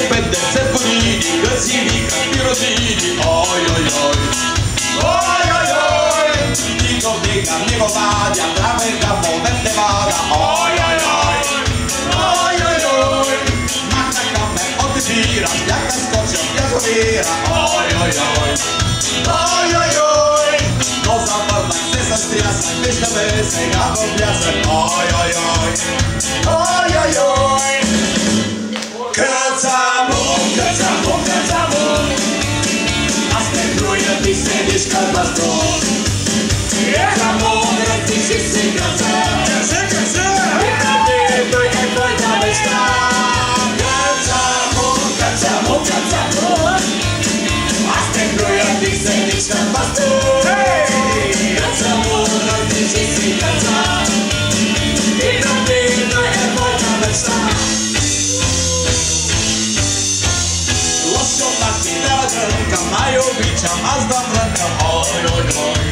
Independență cu ridică civică, pirozinii, oi, oi, oi. Oi, oi, oi! Nico, dica, nico, vadia, traverga, fovem de vaga, oi, oi, oi! Oi, oi, oi! Mata cafe, o gira! tira, piaca scocia, piaca vira, oi, oi, oi! Oi, oi, oi! No zapadla, se sastriasa, ništa vese, gabom bljasa, oj, oj, oj! Oj, overthrown Marenka, bića, Mazda, brata, oj, oj, oj.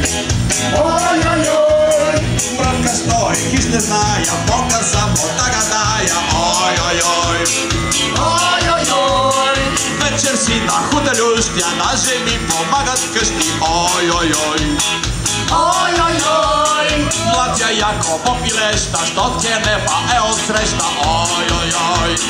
Oj, oj, oj. Bratka stoji, kiš ne znaja, Boga samo ga daja, oj, oj, oj. Oj, oj, oj. Večer si na hudeljuštja, na ženi pomagat kašti, oj, oj, oj. Oj, oj, oj. Mlađa jako popilešta, što je neba, evo srešta, oj, oj, oj.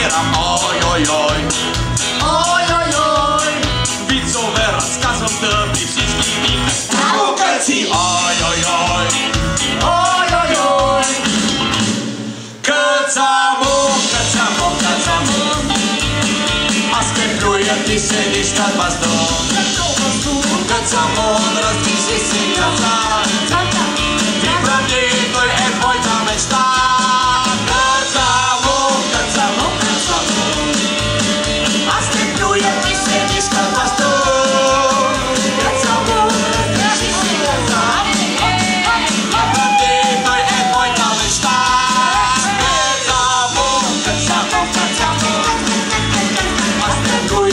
eram Oi, oi, oi Oi, oi, oi Vițul veras ca să-mi dă pisici Oi oi Oi, oi, oi Oi, oi, oi Cățamu, cățamu, cățamu Aspectul e biserișta bazdor Cățamu, răzbisi, singața Cățamu, răzbisi, singața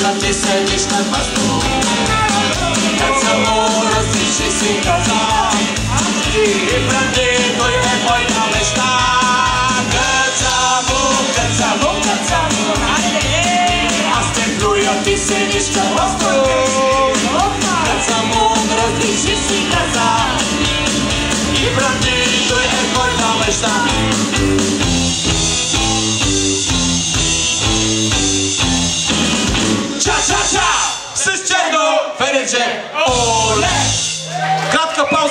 Там, че седиш на мъжно Как само различни си каза Ти е бранди, той е мой на мечта Кацаво, кацаво, кацаво, айде Аз те плюя, ти седиш на мъжно Как само различни си каза И бранди, той е мой на мечта Фенеджер, оле! Кратка пауза.